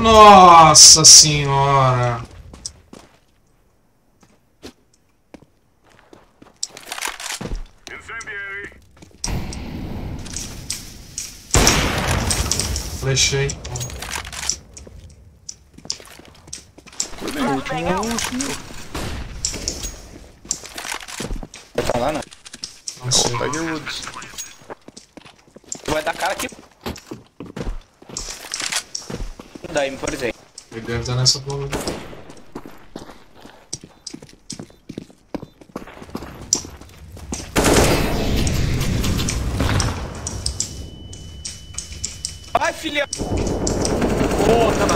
Nossa senhora! Flechei. Meu último último. Vai falar, né? Não sei. Vai dar cara aqui. Daí, me por exemplo. Ele deve estar nessa bomba. Ai, filha! Porra.